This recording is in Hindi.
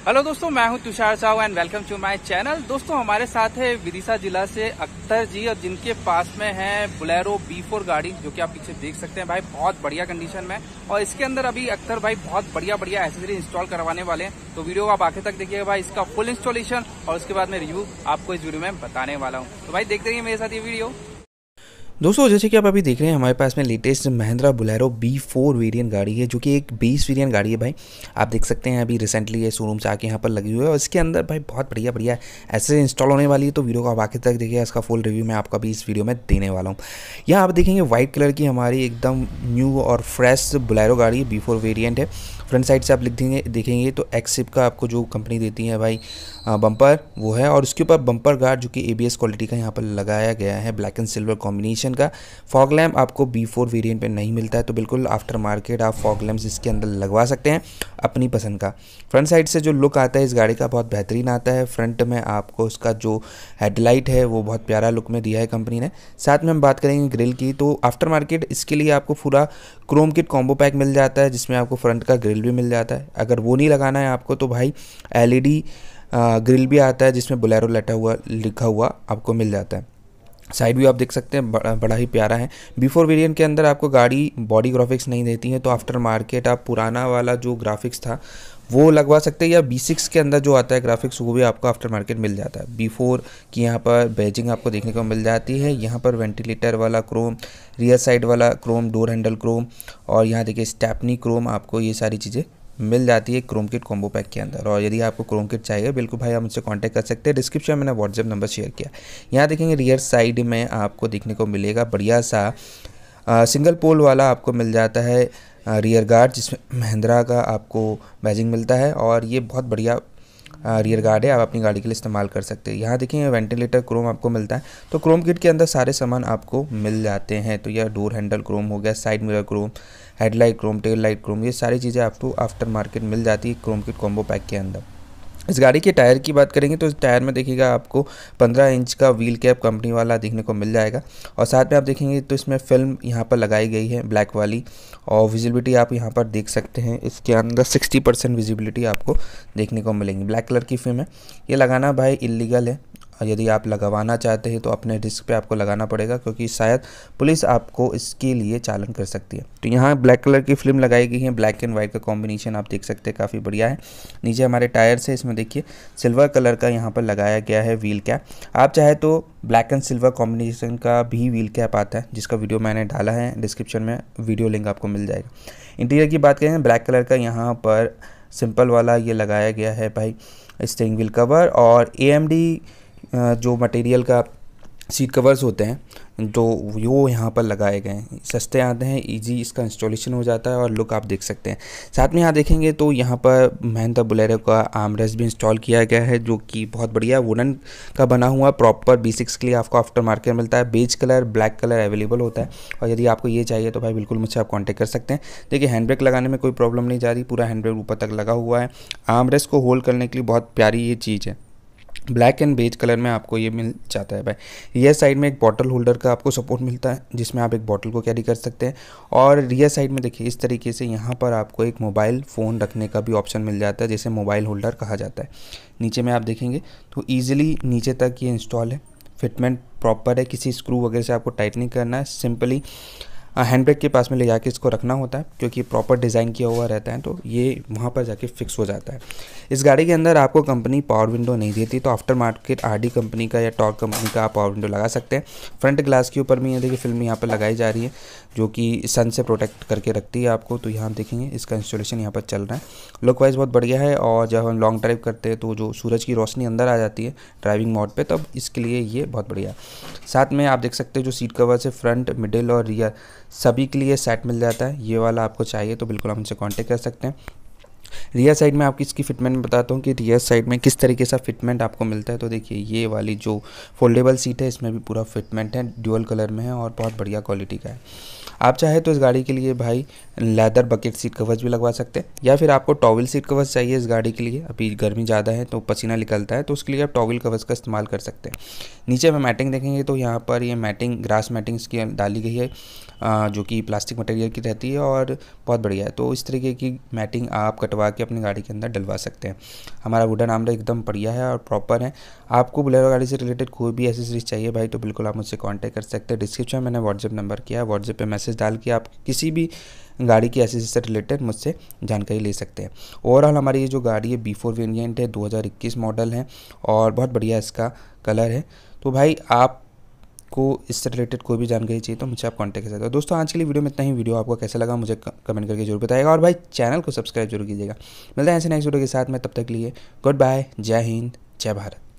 हेलो दोस्तों, मैं हूँ Tushar Sahu and welcome to my channel दोस्तों, हमारे साथ है विदिशा जिला से अख्तर जी और जिनके पास में है बुलेरो बी फोर गाड़ी, जो कि आप पीछे देख सकते हैं भाई, बहुत बढ़िया कंडीशन में। और इसके अंदर अभी अख्तर भाई बहुत बढ़िया बढ़िया एसेसरी इंस्टॉल करवाने वाले हैं। तो वीडियो आप आखिर तक देखिएगा भाई, इसका फुल इंस्टॉलेशन और उसके बाद में रिव्यू आपको इस वीडियो में बताने वाला हूँ। तो भाई, देखते रहिए मेरे साथ ये वीडियो दोस्तों, जैसे कि आप अभी देख रहे हैं, हमारे पास में latest Mahindra Bolero B four variant गाड़ी है, जो कि एक बीस वेरियंट गाड़ी है भाई। आप देख सकते हैं अभी रिसेंटली ये शोरूम से आके यहाँ पर लगी हुई है और इसके अंदर भाई बहुत बढ़िया बढ़िया ऐसे इंस्टॉल होने वाली है। तो वीडियो को आप आखिर तक देखिए इसका फुल रिव्यू मैं आपको अभी इस वीडियो में देने वाला हूँ। यहाँ आप देखेंगे व्हाइट कलर की हमारी एकदम न्यू और फ्रेश बुलेरो गाड़ी बी फोर वेरियंट है। फ्रंट साइड से आप लिख देंगे, देखेंगे तो एक्सिप का आपको जो कंपनी देती है भाई बम्पर वो है। और उसके ऊपर बम्पर गार्ड जो कि ABS क्वालिटी का यहाँ पर लगाया गया है ब्लैक एंड सिल्वर कॉम्बिनेशन का फॉग लैम्प आपको बी फोर वेरियंट पे नहीं मिलता है तो बिल्कुल आफ्टर मार्केट आप फॉग लैम्प इसके अंदर लगवा सकते हैं अपनी पसंद का। फ्रंट साइड से जो लुक आता है इस गाड़ी का बहुत बेहतरीन आता है। फ्रंट में आपको उसका जो हेडलाइट है, वो बहुत प्यारा लुक में दिया है कंपनी ने। साथ में हम बात करेंगे ग्रिल की तो आफ्टर मार्केट इसके लिए आपको पूरा क्रोम किट कॉम्बो पैक मिल जाता है, जिसमें आपको फ्रंट का ग्रिल भी मिल जाता है। अगर वो नहीं लगाना है आपको तो भाई एलईडी ग्रिल भी आता है, जिसमें बुलेरो लटा हुआ, लिखा हुआ आपको मिल जाता है। साइड व्यू आप देख सकते हैं बड़ा, बड़ा ही प्यारा है। बिफोर वेरिएंट के अंदर आपको गाड़ी बॉडी ग्राफिक्स नहीं देती है तो आफ्टर मार्केट आप पुराना वाला जो ग्राफिक्स था वो लगवा सकते हैं या बी सिक्स के अंदर जो आता है ग्राफिक्स वो भी आपको आफ्टर मार्केट मिल जाता है। बी फोर की यहाँ पर बैजिंग आपको देखने को मिल जाती है यहाँ पर वेंटिलेटर वाला क्रोम रियर साइड वाला क्रोम डोर हैंडल क्रोम और यहाँ देखिए स्टैपनी क्रोम आपको ये सारी चीज़ें मिल जाती है क्रोम किट कॉम्बो पैक के अंदर। और यदि आपको क्रोम किट चाहिए बिल्कुल भाई आप मुझसे कांटेक्ट कर सकते हैं। डिस्क्रिप्शन में मैंने व्हाट्सएप नंबर शेयर किया। यहाँ देखेंगे रियर साइड में आपको देखने को मिलेगा बढ़िया सा आ, सिंगल पोल वाला आपको मिल जाता है रियर गार्ड जिसमें महिंद्रा का आपको बैजिंग मिलता है। और ये बहुत बढ़िया रियर गार्ड है, आप अपनी गाड़ी के लिए इस्तेमाल कर सकते हैं। यहाँ देखिए वेंटिलेटर क्रोम आपको मिलता है। तो क्रोम किट के अंदर सारे सामान आपको मिल जाते हैं। तो यह डोर हैंडल क्रोम हो गया side mirror chrome headlight chrome tail light chrome ये सारी चीज़ें आपको आफ्टर मार्केट मिल जाती है क्रोम किट कॉम्बो पैक के अंदर। इस गाड़ी के टायर की बात करेंगे तो इस टायर में देखिएगा आपको 15 इंच का व्हील कैप कंपनी वाला देखने को मिल जाएगा। और साथ में आप देखेंगे तो इसमें फ़िल्म यहाँ पर लगाई गई है, ब्लैक वाली। और विजिबिलिटी आप यहाँ पर देख सकते हैं। इसके अंदर 60 परसेंट विजिबिलिटी आपको देखने को मिलेंगी। ब्लैक कलर की फ़िल्म है। ये लगाना भाई इलीगल है। यदि आप लगवाना चाहते हैं तो अपने रिस्क पे आपको लगाना पड़ेगा, क्योंकि शायद पुलिस आपको इसके लिए चालन कर सकती है। तो यहाँ ब्लैक कलर की फ़िल्म लगाई गई है। ब्लैक एंड वाइट का कॉम्बिनेशन आप देख सकते हैं, काफ़ी बढ़िया है। नीचे हमारे टायर्स है, इसमें देखिए सिल्वर कलर का यहाँ पर लगाया गया है व्हील कैप। आप चाहे तो ब्लैक एंड सिल्वर कॉम्बिनेशन का भी व्हील कैप आता है, जिसका वीडियो मैंने डाला है, डिस्क्रिप्शन में वीडियो लिंक आपको मिल जाएगा। इंटीरियर की बात करें, ब्लैक कलर का यहाँ पर सिंपल वाला ये लगाया गया है भाई स्टेइंग व्हील कवर और एएमडी जो मटेरियल का सीट कवर्स होते हैं तो वो यहाँ पर लगाए गए हैं। सस्ते आते हैं इजी इसका इंस्टॉलेशन हो जाता है और लुक आप देख सकते हैं। साथ में यहाँ देखेंगे तो यहाँ पर महिंद्रा बुलेरो का आमरेस भी इंस्टॉल किया गया है, जो कि बहुत बढ़िया वुडन का बना हुआ प्रॉपर बी के लिए आपको आफ्टर मार्केट मिलता है। Beige colour black colour available होता है। और यदि आपको ये चाहिए तो भाई बिल्कुल मुझसे आप कॉन्टैक्ट कर सकते हैं। देखिए हैंड ब्रेक लगाने में कोई प्रॉब्लम नहीं जा रही, पूरा हैंड ब्रेक ऊपर तक लगा हुआ है। आमरेस को होल्ड करने के लिए बहुत प्यारी ये चीज़ है। ब्लैक एंड बेज कलर में आपको ये मिल जाता है भाई। रियर साइड में एक बॉटल होल्डर का आपको सपोर्ट मिलता है, जिसमें आप एक बॉटल को कैरी कर सकते हैं। और रियर साइड में देखिए, इस तरीके से यहाँ पर आपको एक मोबाइल फ़ोन रखने का भी ऑप्शन मिल जाता है, जिसे मोबाइल होल्डर कहा जाता है। नीचे में आप देखेंगे तो ईजिली नीचे तक ये इंस्टॉल है। फिटमेंट प्रॉपर है, किसी स्क्रू वगैरह से आपको टाइट नहीं करना है। सिंपली हैंड ब्रेक के पास में ले जाके इसको रखना होता है, क्योंकि प्रॉपर डिज़ाइन किया हुआ रहता है तो ये वहाँ पर जाके फिक्स हो जाता है। इस गाड़ी के अंदर आपको कंपनी पावर विंडो नहीं देती तो आफ्टर मार्केट आरडी कंपनी का या टॉक कंपनी का आप पावर विंडो लगा सकते हैं। फ्रंट ग्लास के ऊपर भी ये देखिए फ़िल्म यहाँ पर लगाई जा रही है, जो कि सन से प्रोटेक्ट करके रखती है आपको तो यहाँ देखेंगे इसका इंस्टॉलेशन यहाँ पर चल रहा है। लुक वाइज बहुत बढ़िया है, और जब हम लॉन्ग ड्राइव करते हैं तो जो सूरज की रोशनी अंदर आ जाती है ड्राइविंग मोड पर तब इसके लिए ये बहुत बढ़िया। साथ में आप देख सकते हैं जो सीट कवर से फ्रंट मिडिल और रियर सभी के लिए सेट मिल जाता है। ये वाला आपको चाहिए तो बिल्कुल आप हमसे कॉन्टेक्ट कर सकते हैं। रियर साइड में आपकी इसकी फिटमेंट बताता हूँ कि रियर साइड में किस तरीके से फिटमेंट आपको मिलता है। तो देखिए, ये वाली जो फोल्डेबल सीट है, इसमें भी पूरा फिटमेंट है ड्यूअल कलर में है और बहुत बढ़िया क्वालिटी का है। आप चाहे तो इस गाड़ी के लिए भाई लेदर बकेट सीट कवर्स भी लगवा सकते हैं। या फिर आपको टॉवल सीट कवर्स चाहिए इस गाड़ी के लिए। अभी गर्मी ज़्यादा है तो पसीना निकलता है तो उसके लिए आप टॉवल कवर्स का इस्तेमाल कर सकते हैं। नीचे में मैटिंग देखेंगे तो यहाँ पर ये मैटिंग ग्रास मैटिंग्स की डाली गई है। जो कि प्लास्टिक मटेरियल की रहती है और बहुत बढ़िया है। तो इस तरीके की मैटिंग आप कटवा के अपनी गाड़ी के अंदर डलवा सकते हैं। हमारा वुडन आमरा एकदम बढ़िया है और प्रॉपर है। आपको बुलेरो गाड़ी से रिलेटेड कोई भी एसेसरीज चाहिए भाई तो बिल्कुल आप मुझसे कॉन्टैक्ट कर सकते हैं। डिस्क्रिप्शन में मैंने व्हाट्सएप नंबर किया व्हाट्सएप पर मैसेज डाल के आप किसी भी गाड़ी की एसेसरी से रिलेटेड मुझसे जानकारी ले सकते हैं। ओवरऑल हमारी ये जो गाड़ी है बी फोर वेरियंट है 2021 मॉडल है और बहुत बढ़िया इसका कलर है। तो भाई आप को इससे रिलेटेड कोई भी जानकारी चाहिए तो मुझे आप कॉन्टैक्ट कर सकते हो। दोस्तों, आज के लिए वीडियो में इतना ही। वीडियो आपको कैसा लगा मुझे कमेंट करके ज़रूर बताएगा और भाई चैनल को सब्सक्राइब ज़रूर कीजिएगा। मिलते हैं ऐसे नेक्स्ट वीडियो के साथ में। तब तक लिए गुड बाय जय हिंद, जय भारत।